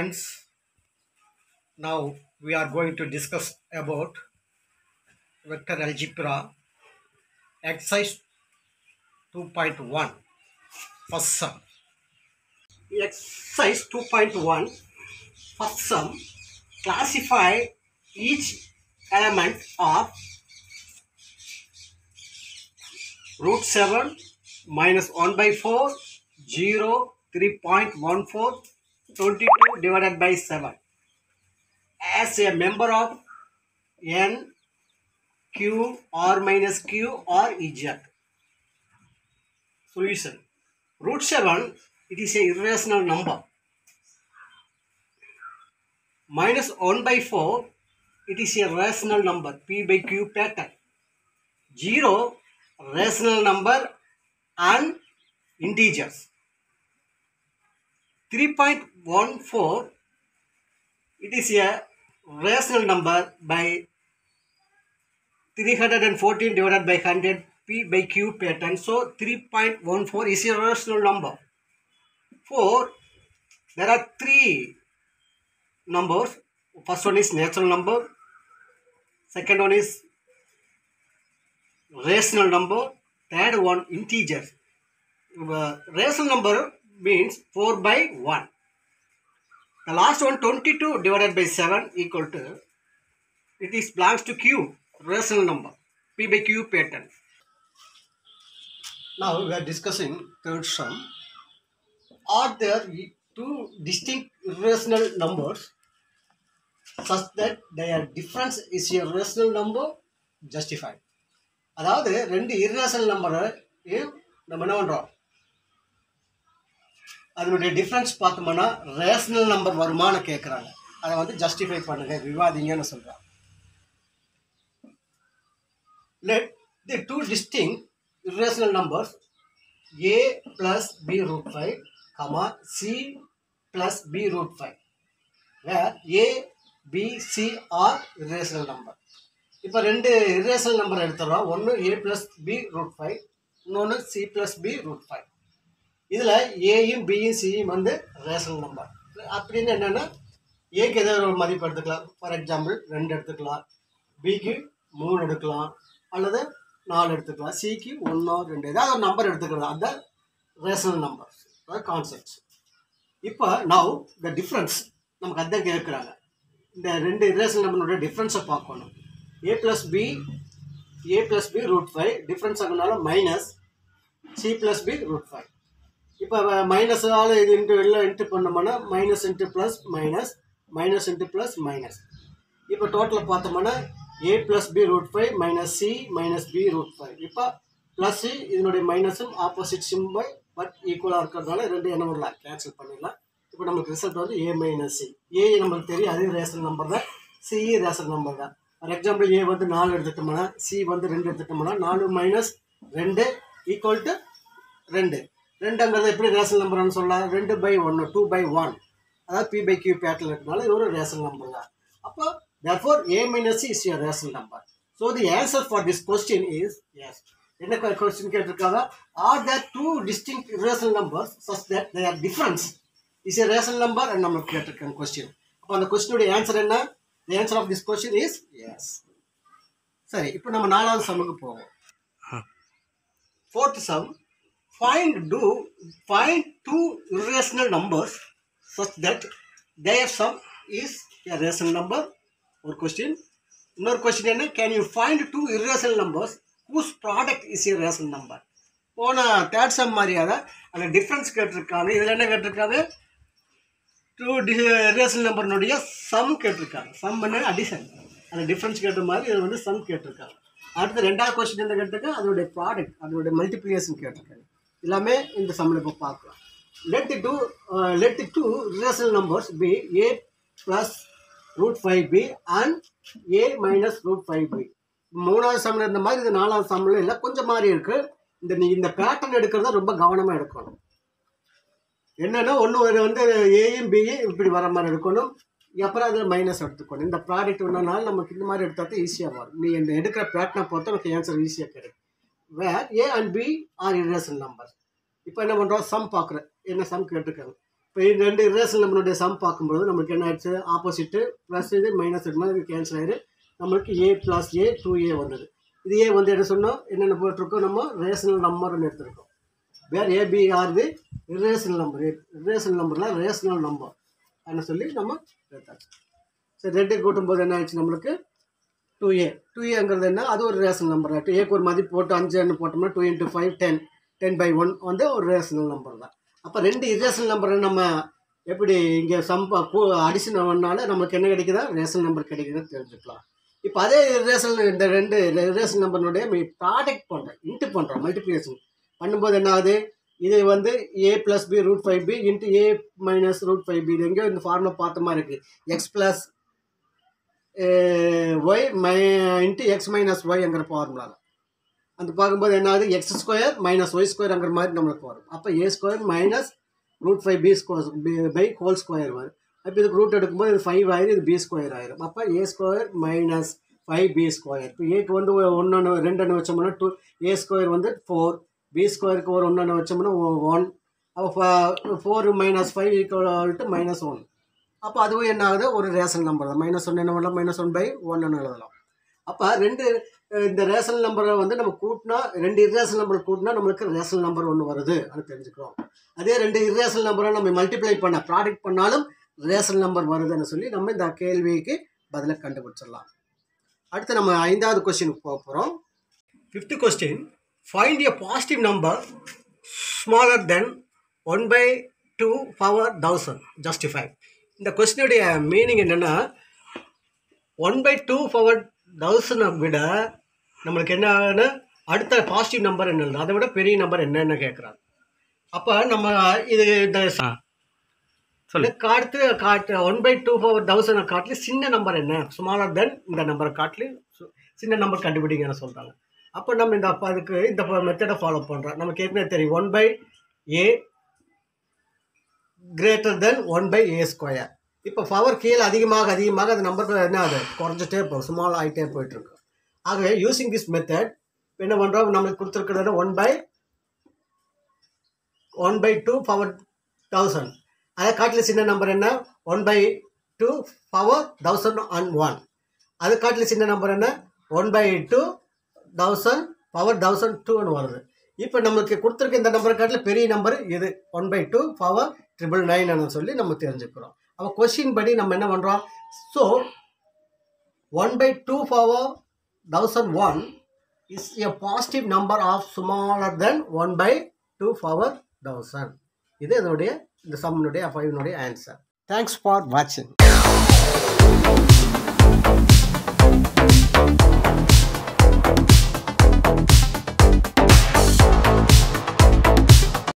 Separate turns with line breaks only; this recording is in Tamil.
friends now we are going to discuss about vector algebra exercise 2.1 first sum. Exercise 2.1 first sum classify each element of root 7 minus 1 by 4 0 3.14 22 divided by 7 as a member of n q or minus q or z. Solution. Root 7 it is a irrational number. Minus 1 by 4 it is a rational number p by q pattern. 0 rational number and integers 3.14 it is a rational number by 314 divided by 100 p by q pattern so 3.14 is a rational number. 4 there are three numbers. First one is natural number. Second one is rational number. Third one integer Uh, rational number means 4 by 1 the last one 22 divided by 7 equal to it is belongs to q rational number p by q pattern now we are discussing third sum are there two distinct irrational numbers such that their difference is a rational number justified அதாவது ரெண்டு இர்ரேஷனல் நம்பரை நம்ம என்ன பண்ணுறோம் அதனுடைய டிஃப்ரென்ஸ் பார்த்தோம்னா ரேஷனல் நம்பர் வருமானு கேட்குறாங்க அதை வந்து ஜஸ்டிஃபை பண்ணுங்க விவாதிங்கன்னு சொல்கிறாங்க let the two distinct irrational numbers a plus b root five comma c plus b root five where a b c are irrational இப்போ ரெண்டு இரேஷனல் நம்பர் எடுத்துடுறோம் ஒன்று a plus b root five இன்னொன்று c plus b root five இதில் ஏயும் பியும் சியும் வந்து ரேஷனல் நம்பர் அப்படின்னு என்னென்னா ஏக்கு ஏதாவது ஒரு மதிப்பு எடுத்துக்கலாம் ஃபார் எக்ஸாம்பிள் ரெண்டு எடுத்துக்கலாம். பிக்கு மூணு எடுக்கலாம். அல்லது நாலு எடுத்துக்கலாம். சிக்கு ஒன்றோ ரெண்டு ஏதாவது ஒரு நம்பர் எடுத்துக்கலாம் அந்த ரேஷனல் நம்பர் அதாவது கான்செப்ட்ஸ் இப்போ நவ் த டிஃப்ரென்ஸ் நமக்கு அதான் கேட்குறாங்க. இந்த ரெண்டு ரேஷனல் நம்பரோட டிஃப்ரென்ஸை பார்க்கணும். A plus b a plus b root five difference ஆகுனால minus c plus b root five இப்போ மைனஸால் இது இன்ட்டு வெளில இன்ட்டு பண்ணோம்னா minus into plus minus minus into plus minus இப்போ டோட்டலில் பார்த்தோம்னா a plus b root five minus c minus b root five இப்போ ப்ளஸ் இதனுடைய மைனஸும் ஆப்போசிட் சிம்பை பட் ஈக்குவலாக இருக்கிறதுனால ரெண்டு என்ன பண்ணலாம்? கேன்சல் பண்ணிடலாம். இப்போ நமக்கு ரிசல்ட் வந்து ஏ மைனஸ் சி ஏ நம்மளுக்கு தெரியும் அதே ரேஷன் நம்பர் தான். சிஇ ரேஷன் நம்பர் தான். ஃபார் எக்ஸாம்பிள் ஏ வந்து நாலு எடுத்துட்டோம்னா சி வந்து ரெண்டு எடுத்துட்டோம்னா நாலு மைனஸ் ரெண்டு ஈக்குவல் டு ரெண்டு. ரெண்டுங்கிறது எப்படி ரேஷன் நம்பர்னு சொல்லலாம். ரெண்டு பை ஒன்று டூ பை ஒன் அதாவது பி பை கியூ பேட்டில் இருக்கனால இது ஒரு ரேஷன் நம்பர் தான். அப்போ a minus c is a rational number. So the answer for this question is yes. என்ன கொஸ்டின் கேட்டிருக்காங்க? Are there two distinct rational numbers such that their difference is a rational number and நம்மளுக்கு கேட்டிருக்காங்க கொஸ்டின் அப்போ அந்த கொஸ்டினுடைய ஆன்சர் என்ன? The answer of this question is yes சரி இப்போ நம்ம நாலாவது சம்முக்கு போவோம். Fourth sum find do find two irrational numbers such that their sum is a rational number ஒரு கொஸ்டின் இன்னொரு கொஸ்டின் என்ன? Can you find two irrational numbers whose product is a rational number? போன தேர்ட் சம் மாதிரியாக அந்த டிஃப்ரென்ஸ் கேட்டிருக்காங்க. இதில் என்ன கேட்டிருக்காங்க? டூ டி irrational நம்பர்னுடைய சம் கேட்டிருக்காங்க. சம் பண்ண அடிஷன் அந்த டிஃப்ரென்ஸ் கேட்ட மாதிரி இதில் வந்து சம் கேட்டிருக்காங்க. அடுத்து ரெண்டாவது கொஸ்டின் என்ன கேட்டிருக்காங்க? அதனுடைய ப்ராடக்ட் அதனுடைய மல்டிப்ளிகேஷன் கேட்டிருக்காங்க. எல்லாமே இந்த சம்மில் இப்போ பார்க்கலாம். Let two let two relational numbers b a plus root five b and a minus root five b மூணாவது சம்மில் இருந்த மாதிரி இது நாலாவது சம்மில் இல்லை கொஞ்சம் மாதிரி இருக்குது இந்த நீ இந்த பேட்டர்ன் எடுக்கிறத ரொம்ப கவனமாக எடுக்கணும். என்னென்னா ஒன்று வந்து ஏயும் பியும் இப்படி வர மாதிரி எடுக்கணும் அப்புறம் அதில் மைனஸ் எடுத்துக்கணும். இந்த ப்ராடக்ட் ஒன்றனால நமக்கு இந்த மாதிரி எடுத்தால் தான் ஈஸியாக வரும். நீ இந்த எடுக்கிற பேட்டர்னை பொறுத்த நமக்கு ஆன்சர் ஈஸியாக கிடைக்கும். Where a and b are irrational number இப்போ என்ன பண்ணுறோம் சம் பார்க்குறேன் என்ன சம் கேட்டிருக்காங்க? இப்போ இந்த ரெண்டு இரேஷனல் நம்பருடைய சம் பார்க்கும்போது நம்மளுக்கு என்ன ஆயிடுச்சு? ஆப்போசிட்டு ப்ளஸ் இது மைனஸ் இது மாதிரி கேன்சல் ஆயிரு. நம்மளுக்கு ஏ ப்ளஸ் ஏ டூ ஏ வந்தது. இது ஏ வந்து என்ன சொன்னோம்? என்னென்ன போட்டிருக்கோம் நம்ம? ரேஷனல் நம்பர்னு எடுத்திருக்கோம். வேர் ஏபி ஆறுது இரேஷனல் நம்பர் இரேஷனல் நம்பரில் ரேஷனல் நம்பர் அப்படின்னு சொல்லி நம்ம எடுத்தாச்சு. சரி ரெண்டு கூட்டும்போது என்ன ஆயிடுச்சு நம்மளுக்கு? டூ ஏ டூ ஏங்கிறது என்ன? அது ஒரு ரேஷனல் நம்பர் டூ ஏக்கு ஒரு மதிப்பு போட்டு அஞ்சுன்னு போட்டோம்னா two into five ten ten by one வந்து ஒரு ரேஷனல் நம்பர் தான். அப்போ ரெண்டு இரேஷனல் நம்பரை நம்ம எப்படி இங்கே சம்ப அடிஷன் பண்ணால நமக்கு என்ன கிடைக்குதா? ரேஷனல் நம்பர் கிடைக்குதுன்னு தெரிஞ்சுக்கலாம். இப்போ அதே ரேஷனல் இந்த ரெண்டு ரேஷன் நம்பர்னுடைய ப்ராடக்ட் பண்ணுறேன் இன்ட்டு பண்ணுறோம் மல்டிப்ளிகேஷன் பண்ணும்போது என்ன ஆகுது? இது வந்து a plus b root five b into a minus root five b இது எங்கேயோ இந்த ஃபார்முலா பார்த்த மாதிரி இருக்குது எக்ஸ் ப்ளஸ் ஒய் மை இன்ட்டு எக்ஸ் மைனஸ் ஒய்ங்கிற ஃபார்முலாவில் அந்த பார்க்கும்போது என்ன ஆகுது எக்ஸ் ஸ்கொயர் மைனஸ் ஒய் ஸ்கொயர்ங்கிற மாதிரி நம்மளுக்கு வரும். அப்போ a square minus root five b square by whole square வரும். அப்போ இதுக்கு ரூட் எடுக்கும்போது இது ஃபைவ் ஆயிரும் இது பி ஸ்கொயர் ஆயிரும். அப்போ a square minus five b square இப்போ ஏக்கு வந்து ஒன்று ரெண்டு வச்சோம்னா டூ ஏ ஸ்கொயர் வந்து ஃபோர் பி ஸ்கொயருக்கு ஒரு ஒன்று வச்சோம்னா ஒன் அப்போ four minus five equal to minus one அப்போ அதுவும் என்ன ஆகுது? ஒரு ரேஷன் நம்பர் தான். மைனஸ் ஒன் என்ன பண்ணலாம்? மைனஸ் ஒன் பை ஒன்னு எழுதலாம். அப்போ ரெண்டு இந்த ரேஷன் நம்பரை வந்து நம்ம கூட்டினா ரெண்டு இரேஷன் நம்பர் கூட்டினா நம்மளுக்கு ரேஷன் நம்பர் ஒன்று வருது அது தெரிஞ்சுக்கிறோம். அதே ரெண்டு இரேஷன் நம்பரை நம்ம மல்டிப்ளை பண்ண ப்ராடக்ட் பண்ணாலும் ரேஷன் நம்பர் வருதுன்னு சொல்லி நம்ம இந்த கேள்விக்கு பதிலை கண்டுபிடிச்சிடலாம். அடுத்து நம்ம ஐந்தாவது கொஸ்டினுக்கு போக போகிறோம் fifth question find a positive number smaller than one by two power thousand justify இந்த கொஸ்டினுடைய மீனிங் என்னென்னா ஒன் பை டூ பவர் தௌசண்டை விட நம்மளுக்கு என்ன அடுத்த பாசிட்டிவ் நம்பர் என்ன அதை விட பெரிய நம்பர் என்னன்னு கேட்குறாங்க அப்போ நம்ம இது இந்த
சொல்லு.
அடுத்து காட்டு one by two power thousand காட்டில சின்ன நம்பர் என்ன? ஸ்மாலர் தென் இந்த நம்பரை காட்டில சின்ன நம்பர் கண்டுபிடிங்கன்னு சொல்கிறாங்க அப்போ நம்ம இந்த அதுக்கு இந்த மெத்தடை ஃபாலோ பண்ணுறோம் நமக்கு ஏற்கனவே தெரியும். One by a greater than one by a square இப்போ பவர் கீழே அதிகமாக அதிகமாக அந்த நம்பர் என்ன அது குறைஞ்சிட்டே போகும் ஸ்மால் ஆகிட்டே போயிட்டுருக்கு ஆகவே யூஸிங் திஸ் மெத்தட் என்ன பண்ணுறோம் நம்மளுக்கு கொடுத்துருக்கிறது one by one by two power thousand அதை காட்டில் சின்ன நம்பர் என்ன? One by two power thousand and one அது காட்டில் சின்ன நம்பர் என்ன? One by two thousand power thousand டூன்னு வருது. இப்போ நம்மளுக்கு கொடுத்துருக்க இந்த நம்பரை காட்டில் பெரிய நம்பர் இது. One by two power triple nine சொல்லி நம்ம தெரிஞ்சுக்கிறோம். அப்போ கொஷின் படி நம்ம என்ன பண்ணுறோம் so one by two power thousand one is a positive number of smaller than one by two power thousand இது இதனுடைய இந்த சம்னுடைய ஃபைவ்னுடைய ஆன்சர் தேங்க்ஸ் ஃபார் வாட்சிங்